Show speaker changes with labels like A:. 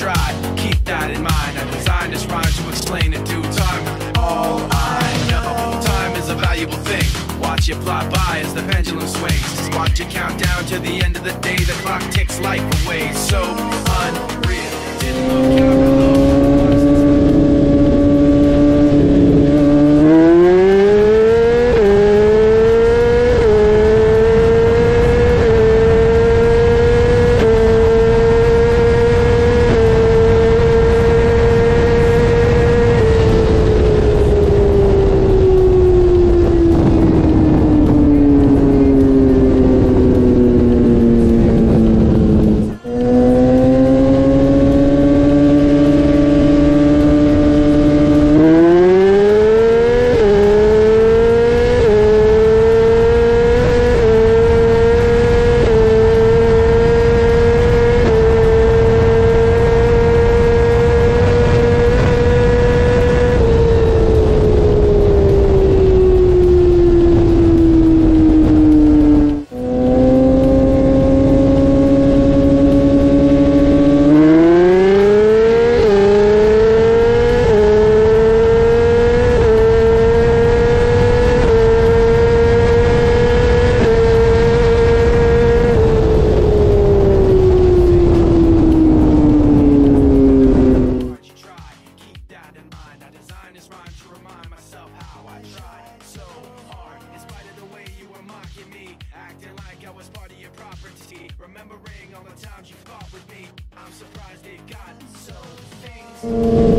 A: try, keep that in mind. I designed this rhyme to explain in due time. All I know, time is a valuable thing. Watch it fly by as the pendulum swings. Watch it count down to the end of the day. The clock ticks life away. So unreal. Didn't look out below. What you try, keep that in mind. I designed this rhyme to remind myself how I tried so hard. In spite of the way you were mocking me, acting like I was part of your property. Remembering all the times you fought with me, I'm surprised it got so things.